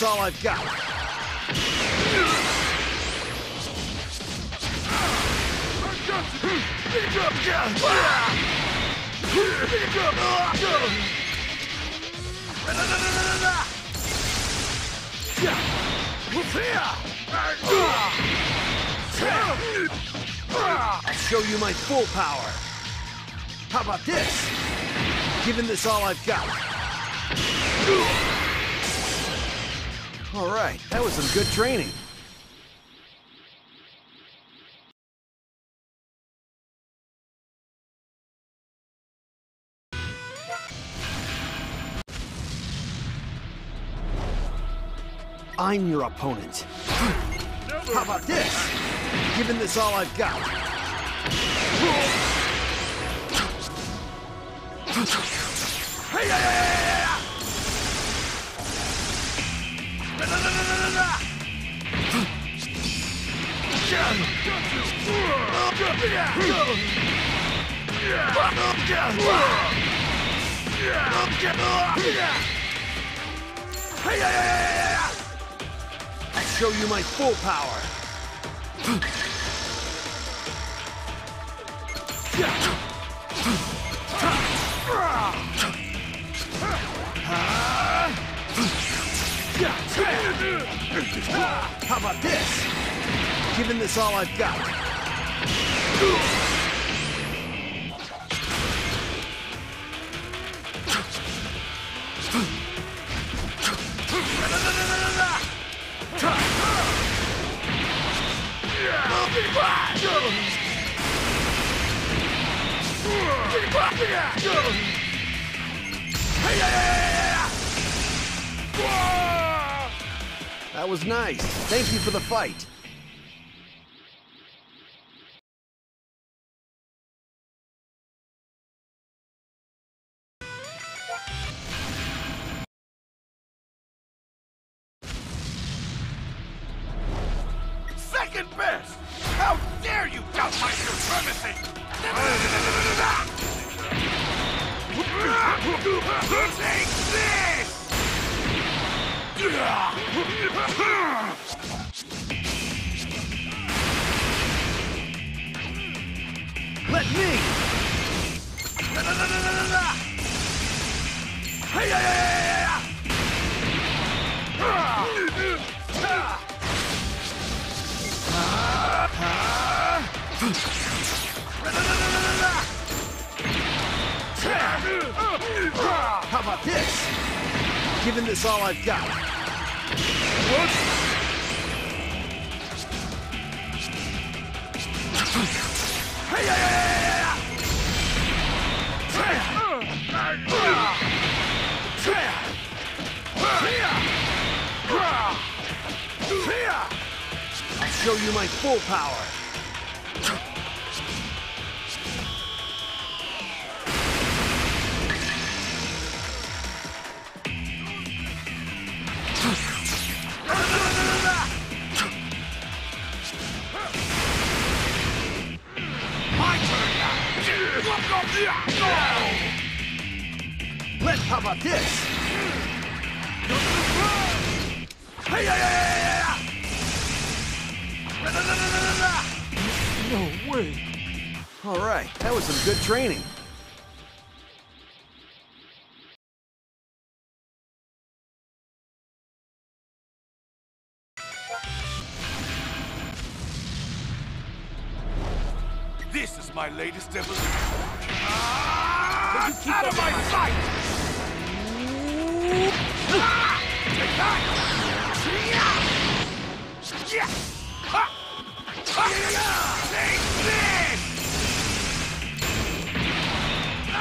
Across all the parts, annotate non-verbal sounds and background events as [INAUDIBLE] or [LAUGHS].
This all I've got. I'll show you my full power. How about this? Giving this all I've got. All right, that was some good training. I'm your opponent. How about this? Giving this all I've got. I show you my full power. How about this? Giving this all I've got. That was nice. Thank you for the fight. Second best! How dare you doubt my supremacy! Take this! [LAUGHS] Let me! How about this? Giving this all I've got. Show you my full power. Some good training. This is my latest evolution. Ah, out of my sight! Ah, Take that! Yeah! Yeah! Ha! Ha! Take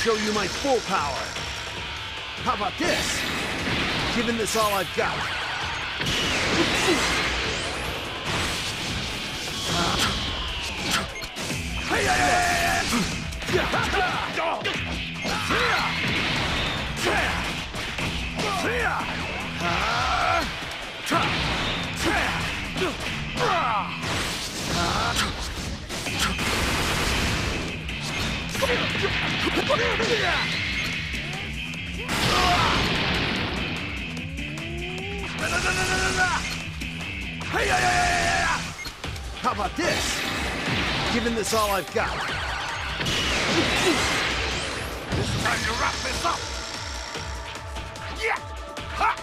show you my full power. How about this? Giving this all I've got. How about this? Giving this all I've got. Time to wrap this up! Yeah! Ha!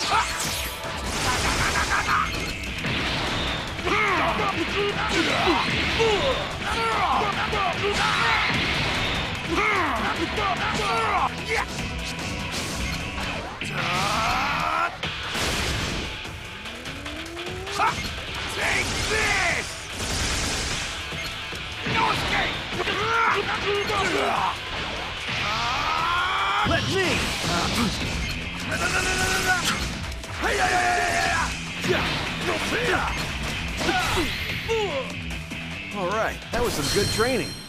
Ha! Take this! No escape! Let me! All right, that was some good training.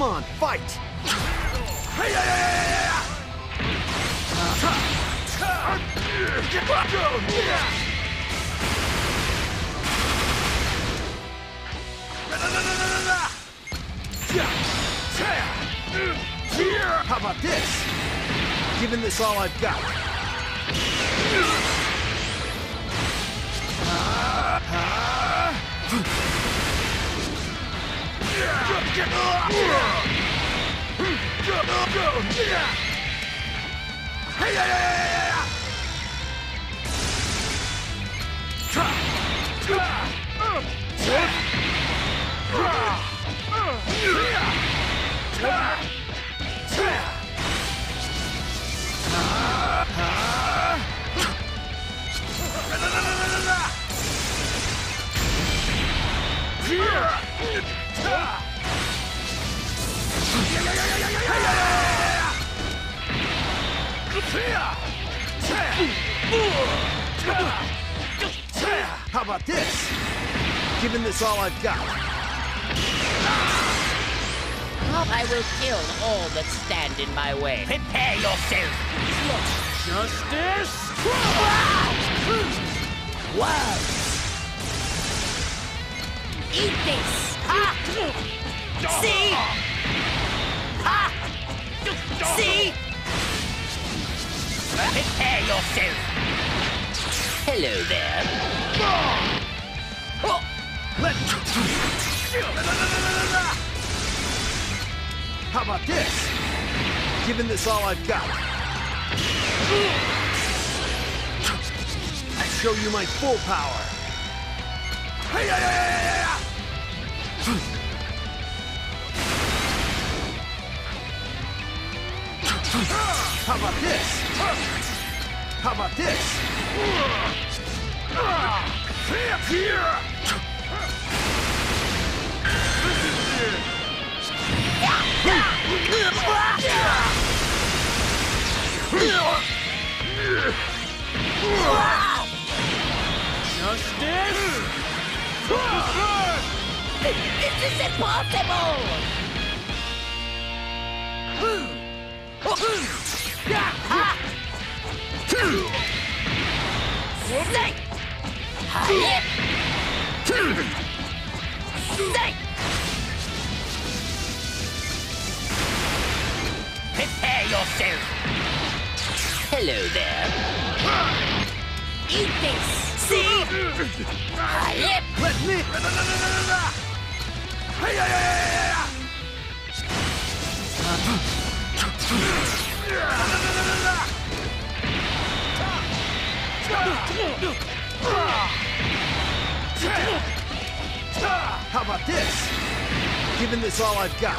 Come on, fight! How about this? Giving this all I've got. How Giving this all I've got. I will kill all that stand in my way. Prepare yourself. Justice! Wow. Eat this. Ha! See? Ha! See? Prepare yourself. Hello there. Let How about this? Giving this all I've got. I show you my full power. How about this? How about this? Justice! this is impossible. Ha! Snake! Hit! Prepare yourself. Hello there. Eat this. See? Hit! Let me. How about this? Giving this all I've got.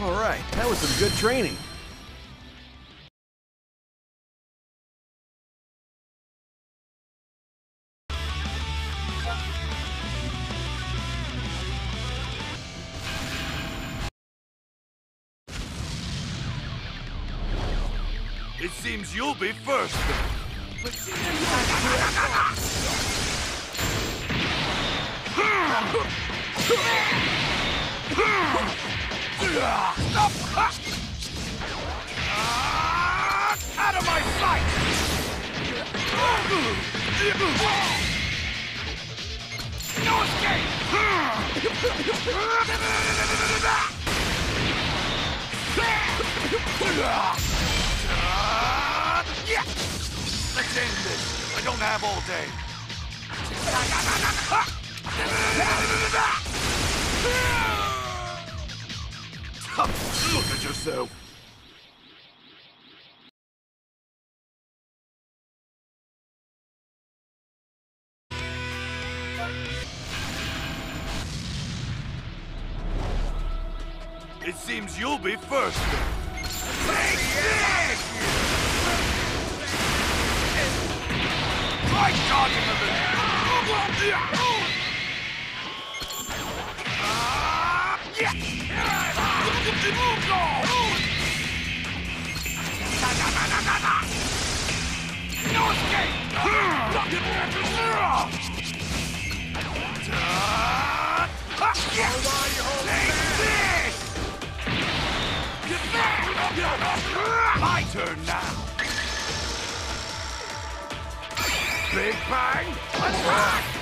All right, that was some good training. You'll be first. Stop! Ah, out of my sight! No escape! [LAUGHS] Let's end this. I don't have all day. Look at yourself. It seems you'll be first. My turn now! Big Bang Attack!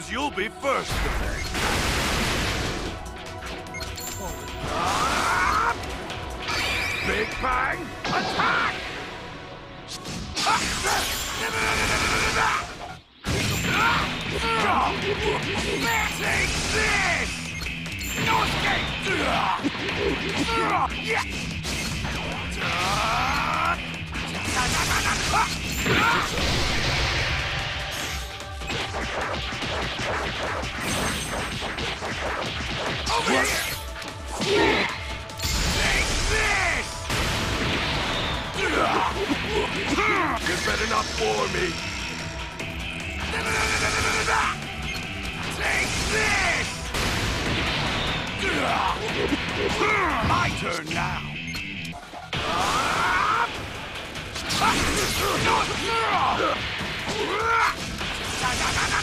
Seems you'll be first. Big Bang Attack! Take this! No escape! Yeah! Over here! Take this! [LAUGHS] You better not bore me! Take this! My turn now! [LAUGHS] Fight Yeah!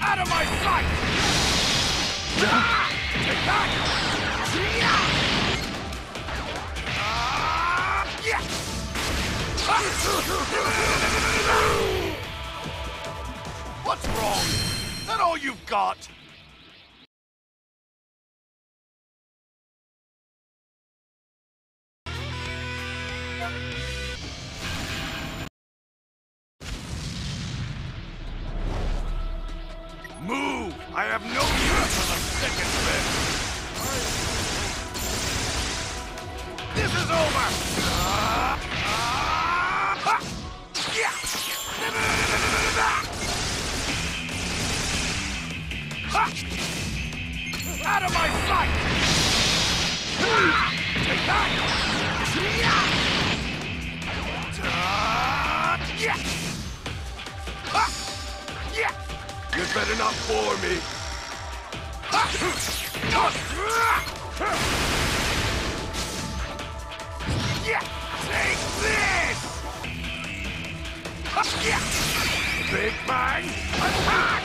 Out of my sight! That! What's wrong? Is that all you've got? This is over! Out of my sight! Take that! You better not bore me! Yeah! Take this! Yeah! Big Bang! Attack!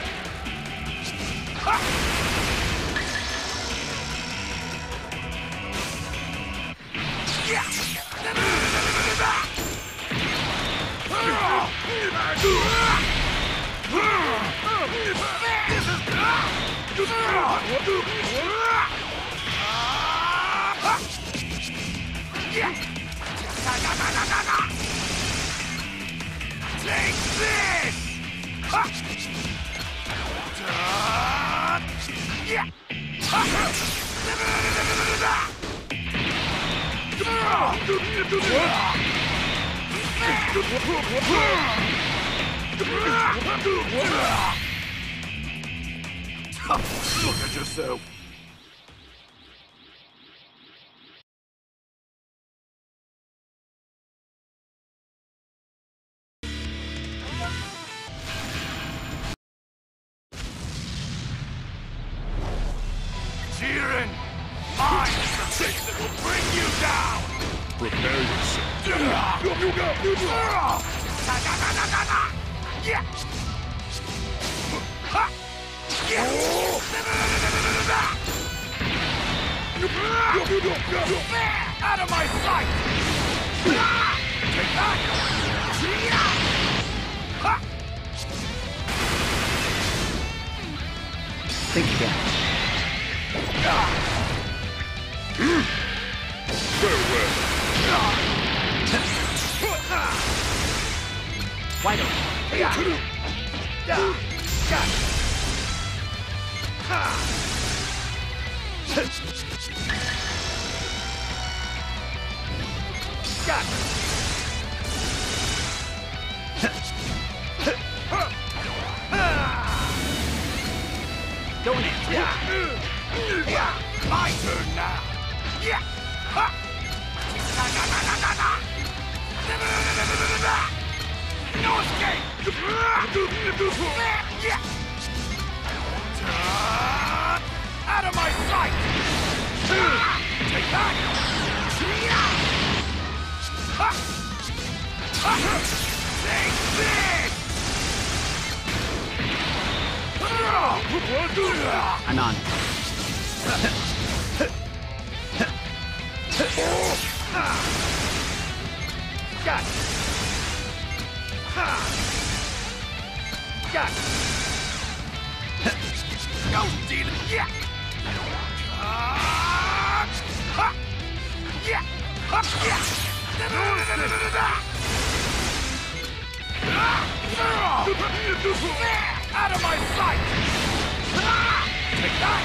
Look at yourself! Sight! Take! Think again. Farewell. Why don't Got Going in. My turn now! Yeah! No escape! Yeah! Out of my sight! Take that! I'm on. Got it. Got it. Go, Steven. Yeah. Ah! Yeah. Yeah. Out of my sight! Take that!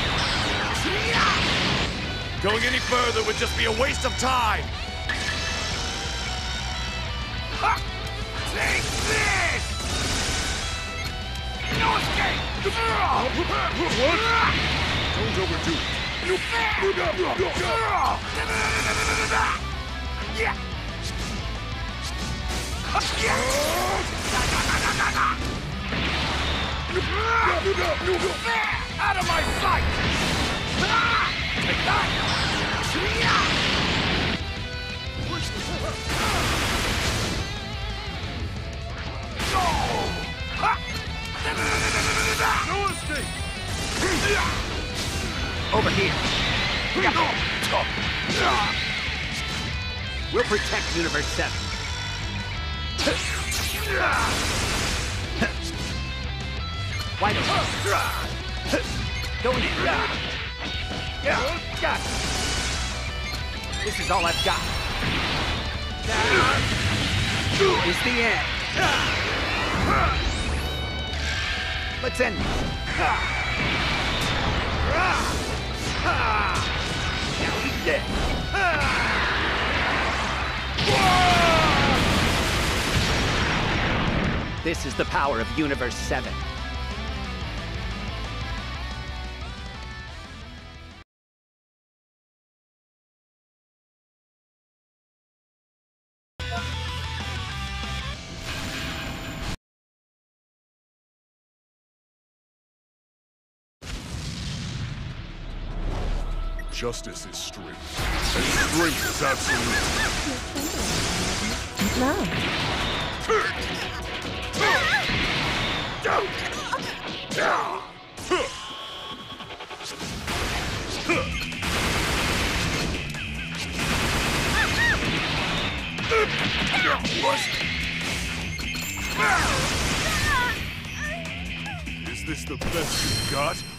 Going any further would just be a waste of time. Take this! No escape! What? Don't overdo it. Yeah! Out of my sight! Take that! No escape. Over here. We'll protect Universe 7. Why don't Going in. Yeah! Got! This is all I've got. Is the end. Let's end this. Now he's dead! This is the power of Universe 7. Justice is strength, and strength is absolute. No. Is this the best you've got?